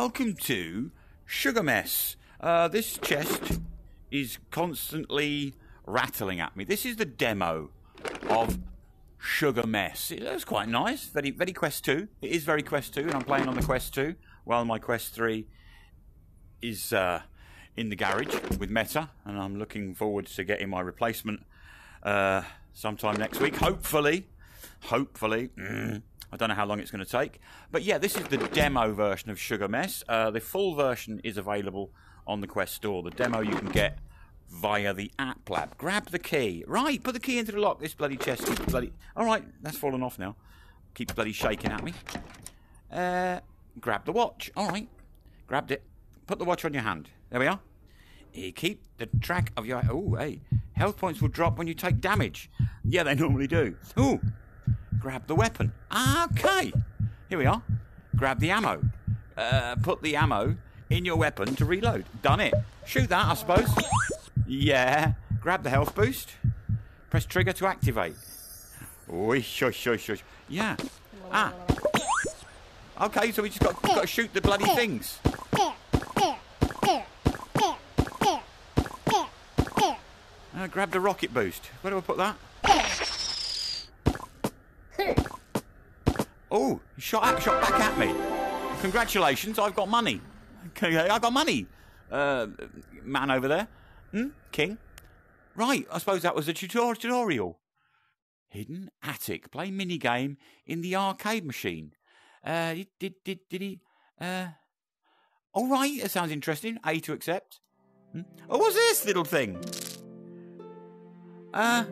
welcome to Sugar Mess. Uh, this chest is constantly rattling at me. This is the demo of Sugar Mess. It was quite nice. Very, very Quest 2. It is very Quest 2, and I'm playing on the Quest 2 while my Quest 3 is uh, in the garage with Meta, and I'm looking forward to getting my replacement uh, sometime next week. Hopefully, hopefully. Mm, I don't know how long it's going to take, but yeah, this is the demo version of Sugar Mess. Uh, the full version is available on the Quest store. The demo you can get via the app lab. Grab the key. Right, put the key into the lock. This bloody chest is bloody. All right, that's fallen off now. Keeps bloody shaking at me. Uh, grab the watch. All right, grabbed it. Put the watch on your hand. There we are. Keep the track of your. Oh, hey. Health points will drop when you take damage. Yeah, they normally do. Ooh. Grab the weapon. Okay. Here we are. Grab the ammo. Uh, put the ammo in your weapon to reload. Done it. Shoot that, I suppose. Yeah. Grab the health boost. Press trigger to activate. Oi, shush, shush, shush. Yeah. Ah. Okay, so we just got, got to shoot the bloody things. Uh, grab the rocket boost. Where do I put that? Oh, shot, at, shot back at me. Congratulations, I've got money. Okay, I got money. Uh, man over there. Hmm? King? Right, I suppose that was a tutorial. Hidden attic. Play minigame in the arcade machine. Uh, did, did, did, did he? Uh, all right, that sounds interesting. A to accept. Hmm? Oh, what's this little thing? Uh,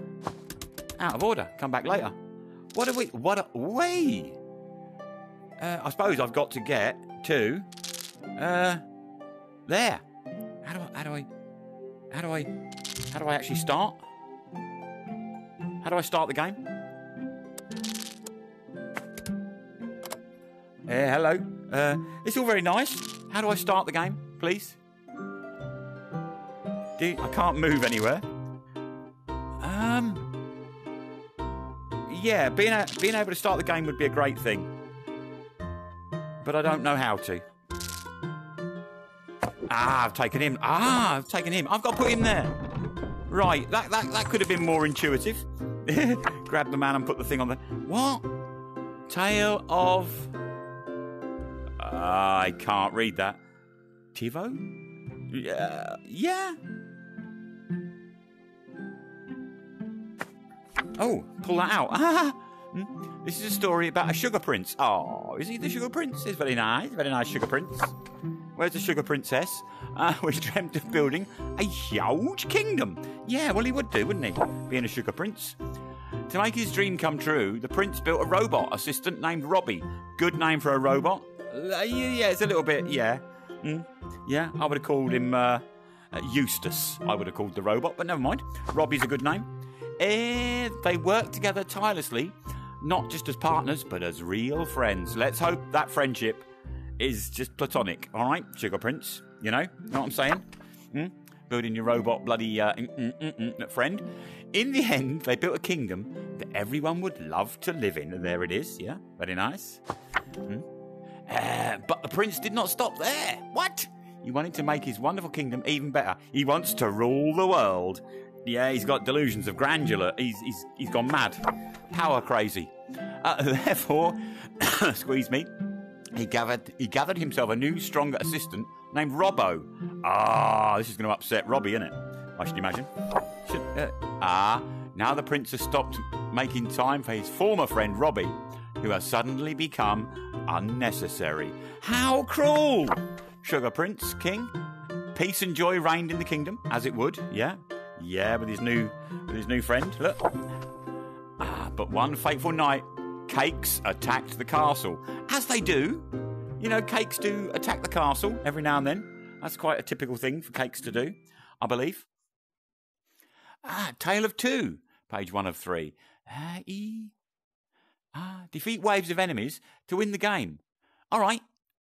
out of order. Come back later. What are we? What are we? Uh, I suppose I've got to get to, uh, there. How do I? How do I? How do I? How do I actually start? How do I start the game? Uh, hello. Uh, it's all very nice. How do I start the game, please? Do I can't move anywhere. Um. Yeah, being a, being able to start the game would be a great thing, but I don't know how to. Ah, I've taken him. Ah, I've taken him. I've got to put him there. Right, that that, that could have been more intuitive. Grab the man and put the thing on the. What? Tale of. Ah, I can't read that. Tivo? Yeah. Yeah. Oh, pull that out. Ah. this is a story about a sugar prince. Oh, is he the sugar prince? He's very nice, very nice sugar prince. Where's the sugar princess? Uh, which dreamt of building a huge kingdom. Yeah, well, he would do, wouldn't he? Being a sugar prince. To make his dream come true, the prince built a robot assistant named Robbie. Good name for a robot. Uh, yeah, it's a little bit, yeah. Mm, yeah, I would have called him uh, uh, Eustace. I would have called the robot, but never mind. Robbie's a good name. Eh, they work together tirelessly, not just as partners, but as real friends. Let's hope that friendship is just platonic, all right, Sugar Prince? You know, know what I'm saying? Hmm? Building your robot bloody uh, mm, mm, mm, mm, friend. In the end, they built a kingdom that everyone would love to live in. And there it is, yeah, very nice. Hmm? Uh, but the prince did not stop there. What? He wanted to make his wonderful kingdom even better. He wants to rule the world. Yeah, he's got delusions of grandeur. He's, he's, he's gone mad. Power crazy. Uh, therefore, squeeze me, he gathered, he gathered himself a new, stronger assistant named Robbo. Ah, this is going to upset Robbie, isn't it? I should imagine. Should, uh, ah, now the prince has stopped making time for his former friend Robbie, who has suddenly become unnecessary. How cruel! Sugar Prince, King. Peace and joy reigned in the kingdom, as it would, yeah. Yeah, with his new with his new friend. Look. Ah, but one fateful night, cakes attacked the castle. As they do. You know, cakes do attack the castle every now and then. That's quite a typical thing for cakes to do, I believe. Ah, Tale of Two, page one of three. Ah, e. Ah, defeat waves of enemies to win the game. All right.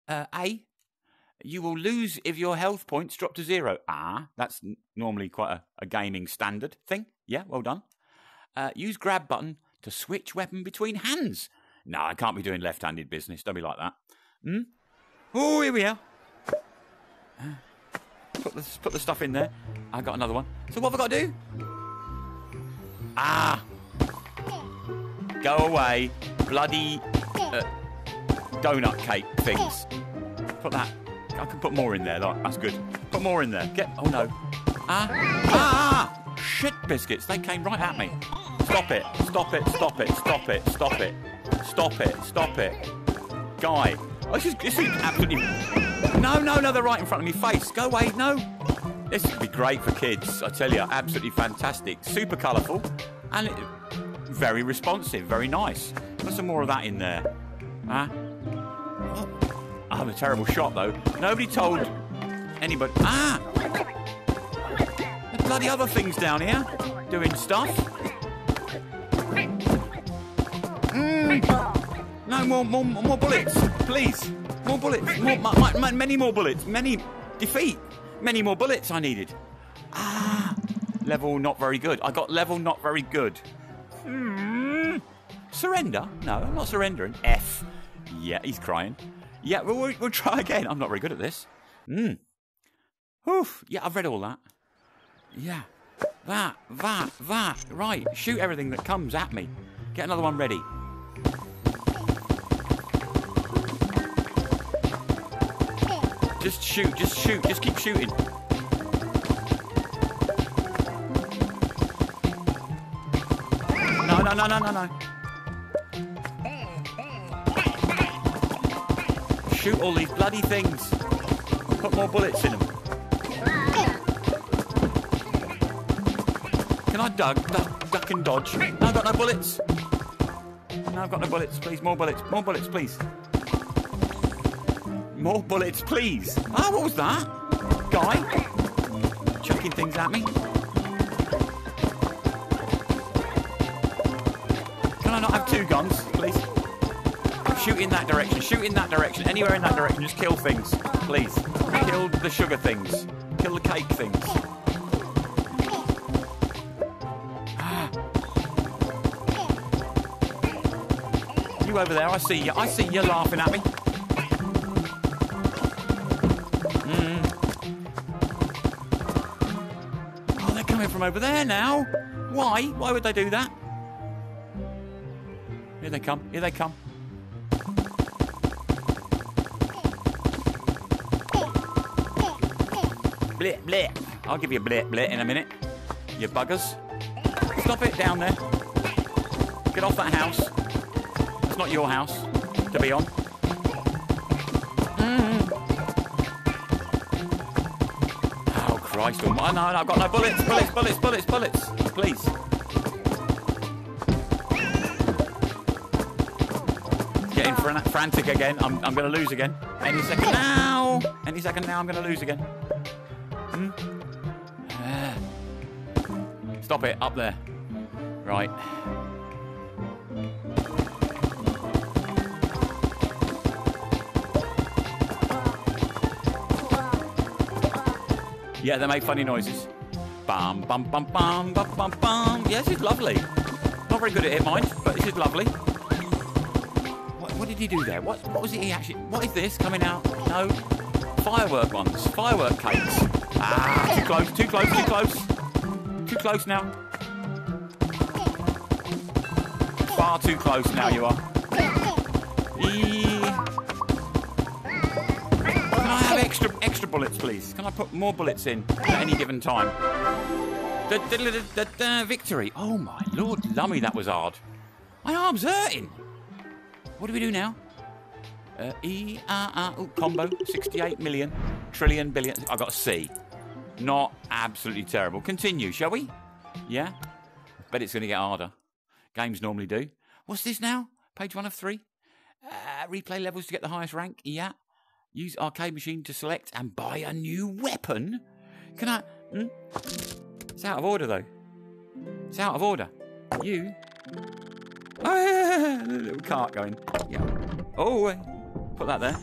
Uh, A. You will lose if your health points drop to zero. Ah, that's normally quite a, a gaming standard thing. Yeah, well done. Uh, use grab button to switch weapon between hands. No, I can't be doing left handed business. Don't be like that. Hmm? Oh, here we are. Put the, put the stuff in there. I got another one. So what have I got to do? Ah! Go away, bloody uh, donut cake things. Put that. I can put more in there. That's good. Put more in there. Get. Oh no. Ah! Ah! Shit biscuits. They came right at me. Stop it. Stop it. Stop it. Stop it. Stop it. Stop it. Stop it. Guy. Oh, this is, this is absolutely. No, no, no. They're right in front of me face. Go away. No. This would be great for kids. I tell you, absolutely fantastic. Super colourful and very responsive. Very nice. Put some more of that in there. Huh? I'm a terrible shot though. Nobody told anybody. Ah! Bloody other things down here doing stuff. Mm. No more, more, more bullets, please. More bullets. More, my, my, many more bullets. Many defeat. Many more bullets I needed. Ah, level not very good. I got level not very good. Hmm. Surrender? No, I'm not surrendering. F. Yeah, he's crying. Yeah, we'll, we'll, we'll try again. I'm not very good at this. Hmm. Oof. Yeah, I've read all that. Yeah. That, that, that. Right. Shoot everything that comes at me. Get another one ready. Just shoot, just shoot, just keep shooting. No, no, no, no, no, no. Shoot all these bloody things. Put more bullets in them. Can I duck, duck, duck and dodge? I've got no bullets. I've got no bullets. Please, more bullets. More bullets, please. More bullets, please. Ah, what was that? Guy? Chucking things at me. Can I not have two guns? Shoot in that direction. Shoot in that direction. Anywhere in that direction. Just kill things, please. Kill the sugar things. Kill the cake things. You over there, I see you. I see you laughing at me. Mm. Oh, they're coming from over there now. Why? Why would they do that? Here they come. Here they come. Blit, blit. I'll give you a blit, blit in a minute. You buggers. Stop it down there. Get off that house. It's not your house to be on. Mm. Oh Christ oh, no, no, I've got no bullets, bullets, bullets, bullets, bullets. Please. Getting fran frantic again. I'm, I'm going to lose again. Any second now. Any second now, I'm going to lose again. Hmm? Stop it, up there. Right. Yeah, they make funny noises. Bum, bum, bum, bum, bum, bum, bum. Yeah, this is lovely. Not very good at it, mind, but this is lovely. What, what did he do there? What, what was it he actually... What is this coming out? No. Firework ones. Firework cakes. Ah, too close, too close, too close. Too close now. Far too close now you are. Can I have extra extra bullets, please? Can I put more bullets in at any given time? Da, da, da, victory. Oh my lord, lummy, that was hard. My arm's hurting. What do we do now? Uh, e uh, ooh, combo 68 million trillion billion. I got a C. Not absolutely terrible. Continue, shall we? Yeah. Bet it's going to get harder. Games normally do. What's this now? Page one of three. Uh, replay levels to get the highest rank. Yeah. Use arcade machine to select and buy a new weapon? Can I... Hmm? It's out of order, though. It's out of order. You... Oh, yeah, little cart going. Yeah. Oh, put that there.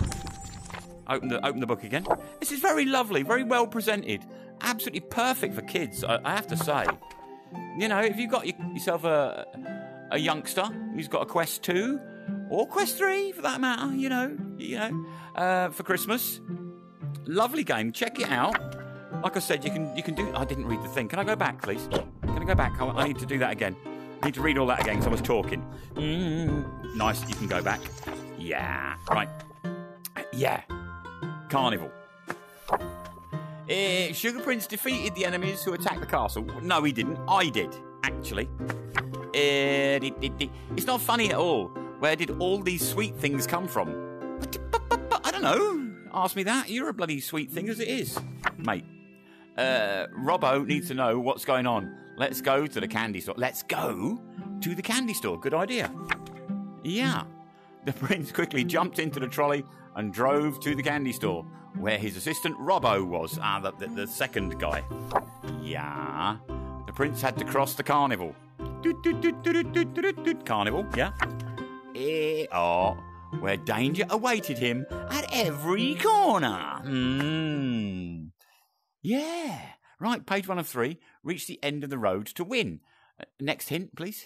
Open the, open the book again. This is very lovely, very well presented. Absolutely perfect for kids, I, I have to say. You know, if you've got yourself a, a youngster who's got a Quest 2, or Quest 3 for that matter, you know, you know, uh, for Christmas. Lovely game. Check it out. Like I said, you can you can do. I didn't read the thing. Can I go back, please? Can I go back? I, I need to do that again. I need to read all that again because I was talking. Mm, nice. You can go back. Yeah. Right. Yeah. Carnival. Uh, Sugar Prince defeated the enemies who attacked the castle. No, he didn't. I did, actually. Uh, it's not funny at all. Where did all these sweet things come from? I don't know. Ask me that. You're a bloody sweet thing as it is, mate. Uh, Robbo needs to know what's going on. Let's go to the candy store. Let's go to the candy store. Good idea. Yeah. The prince quickly jumped into the trolley and drove to the candy store, where his assistant Robbo was. Ah, the, the, the second guy. Yeah. The prince had to cross the carnival. Carnival, yeah. Eh, oh, where danger awaited him at every corner. Hmm. Yeah. Right, page one of three. Reach the end of the road to win. Uh, next hint, please.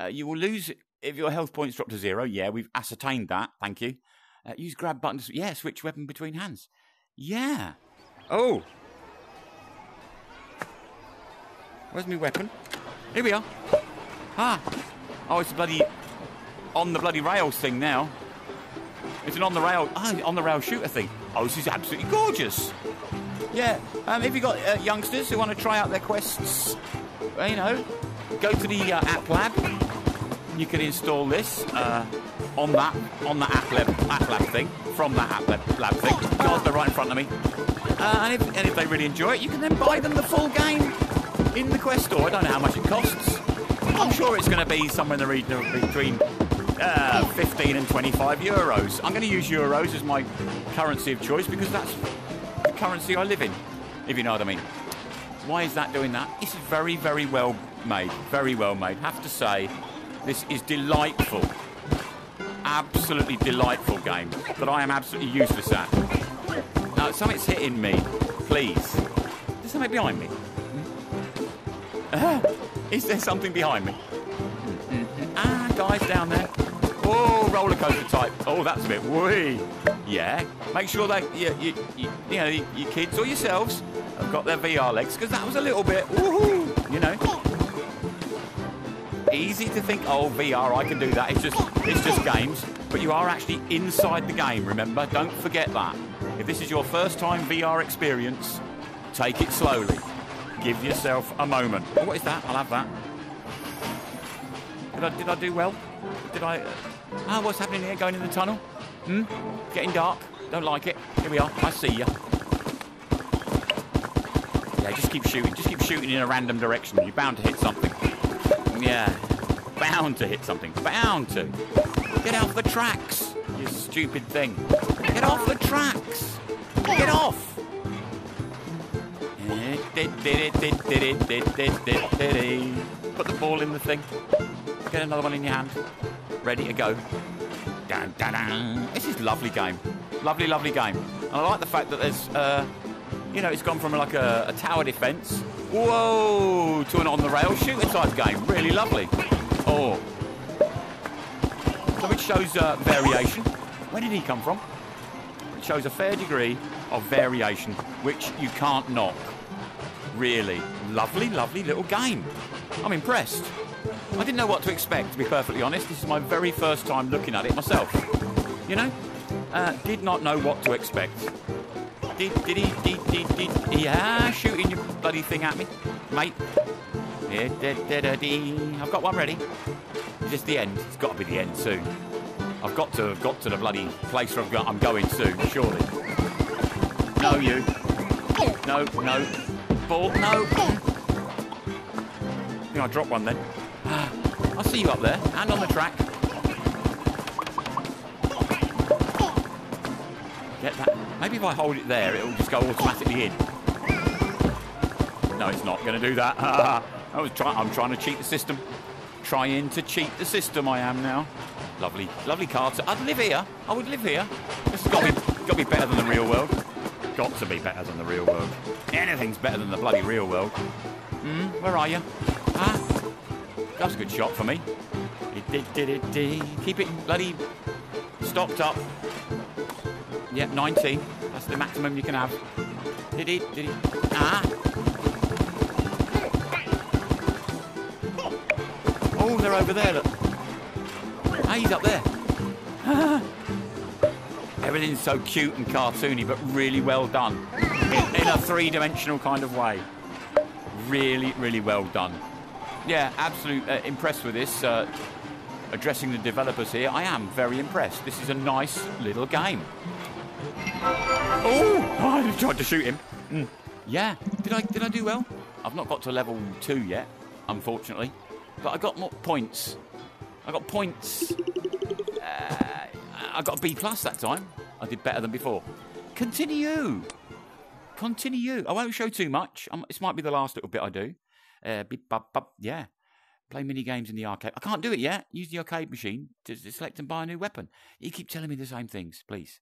Uh, you will lose if your health points drop to zero. Yeah, we've ascertained that. Thank you. Uh, use grab button to. Yeah, switch weapon between hands. Yeah. Oh. Where's my weapon? Here we are. Ah. Oh, it's bloody on the bloody rails thing now. It's an on the rail, ah, on the rail shooter thing. Oh, this is absolutely gorgeous. Yeah, um, if you've got uh, youngsters who want to try out their quests, you know, go to the uh, app lab. You can install this uh, on that on the app lab, thing from that app lab, thing. God, they're right in front of me. Uh, and, if, and if they really enjoy it, you can then buy them the full game in the Quest store. I don't know how much it costs. I'm sure it's going to be somewhere in the region of between uh, 15 and 25 euros. I'm going to use euros as my currency of choice because that's the currency I live in, if you know what I mean. Why is that doing that? It's very, very well made. Very well made. Have to say, this is delightful. Absolutely delightful game that I am absolutely useless at. Now, something's hitting me. Please. There's something behind me. Uh, is there something behind me? Ah, guys down there. Oh, roller coaster type. Oh, that's a bit wee. Yeah. Make sure that you, you, you, you know your kids or yourselves have got their VR legs because that was a little bit. Woohoo! Easy to think, oh VR, I can do that. It's just it's just games, but you are actually inside the game. Remember, don't forget that. If this is your first time VR experience, take it slowly. Give yourself a moment. Oh, what is that? I'll have that. Did I, did I do well? Did I... Uh, ah, what's happening here? Going in the tunnel? Hmm? Getting dark. Don't like it. Here we are. I see you. Yeah, just keep shooting. Just keep shooting in a random direction. You're bound to hit something. Yeah. Bound to hit something. Bound to. Get off the tracks, you stupid thing. Get off the tracks. Get off. Put the ball in the thing. Get another one in your hand. Ready to go. Dun, dun, dun. This is lovely game. Lovely, lovely game. And I like the fact that there's, uh, you know, it's gone from like a, a tower defence, whoa, to an on the rail shooting type game. Really lovely. Oh. So it shows uh, variation. Where did he come from? It shows a fair degree of variation, which you can't knock. Really lovely, lovely little game. I'm impressed. I didn't know what to expect, to be perfectly honest. This is my very first time looking at it myself. You know? Uh, did not know what to expect. Did, did he, did, did, did, yeah, shooting your bloody thing at me, mate. I've got one ready. Is this the end? It's got to be the end soon. I've got to have got to the bloody place where I'm going soon, surely. No, you. No, no. Ball, no. I think I dropped one then. I'll see you up there. and on the track. Get that. Maybe if I hold it there, it'll just go automatically in. No, it's not going to do that. I was trying. I'm trying to cheat the system. Trying to cheat the system. I am now. Lovely, lovely car. I'd live here. I would live here. This has got to be, got to be better than the real world. Got to be better than the real world. Anything's better than the bloody real world. Hmm. Where are you? Huh? That's a good shot for me. Keep it bloody stopped up. Yeah, 19. That's the maximum you can have. Ah. Oh, they're over there, look. He's up there. Everything's so cute and cartoony, but really well done. In, in a three-dimensional kind of way. Really, really well done. Yeah, absolute uh, impressed with this. Uh, addressing the developers here, I am very impressed. This is a nice little game. Oh, I tried to shoot him. Mm. Yeah, did I did I do well? I've not got to level two yet, unfortunately, but I got more points. I got points. Uh, I got a B plus that time. I did better than before. Continue. Continue. I won't show too much. Um, this might be the last little bit I do. Uh, yeah. Play mini games in the arcade. I can't do it yet. Use the arcade machine to select and buy a new weapon. You keep telling me the same things, please.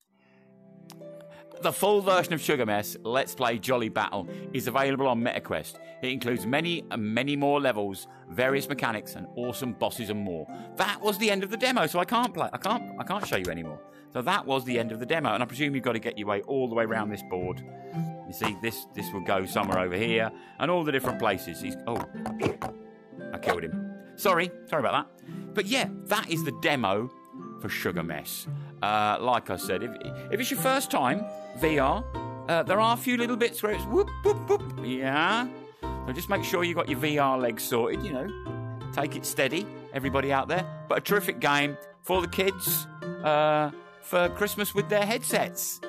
The full version of Sugar Mess, Let's Play Jolly Battle, is available on MetaQuest. It includes many and many more levels, various mechanics, and awesome bosses and more. That was the end of the demo, so I can't play. I can't. I can't show you anymore. So that was the end of the demo, and I presume you've got to get your way all the way around this board. You see, this this will go somewhere over here, and all the different places. He's oh, I killed him. Sorry, sorry about that. But yeah, that is the demo for Sugar Mess. Uh, like I said, if, if it's your first time VR, uh, there are a few little bits where it's whoop, whoop, whoop. Yeah. So just make sure you got your VR legs sorted, you know. Take it steady, everybody out there. But a terrific game for the kids uh, for Christmas with their headsets.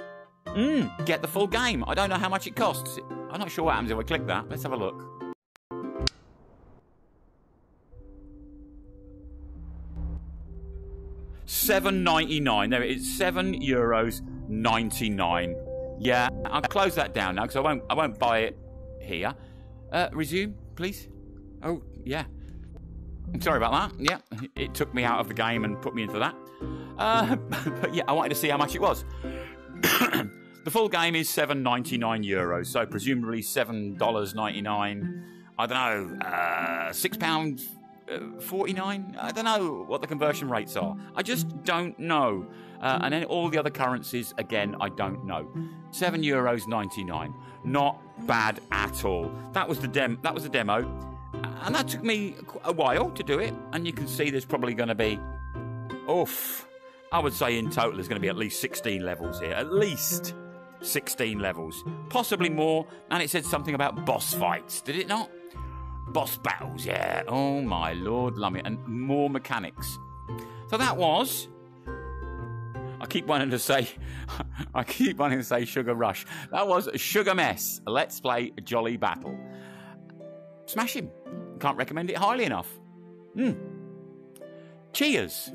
Mm, get the full game. I don't know how much it costs. I'm not sure what happens if I click that. Let's have a look. Seven ninety nine. There it is. Seven euros ninety nine. Yeah, I'll close that down now because I won't. I won't buy it here. Uh, resume, please. Oh yeah. I'm sorry about that. Yeah, it took me out of the game and put me into that. Uh, but yeah, I wanted to see how much it was. the full game is seven ninety nine euros, so presumably seven dollars ninety nine. I don't know, uh, six pounds 49? I don't know what the conversion rates are. I just don't know. Uh, and then all the other currencies, again, I don't know. Seven euros 99. Not bad at all. That was the dem. That was the demo, and that took me a while to do it. And you can see there's probably going to be, oof, I would say in total there's going to be at least 16 levels here. At least 16 levels, possibly more. And it said something about boss fights, did it not? Boss battles, yeah. Oh my lord, love it. And more mechanics. So that was. I keep wanting to say, I keep wanting to say Sugar Rush. That was Sugar Mess. Let's play Jolly Battle. Smash him. Can't recommend it highly enough. Hmm. Cheers.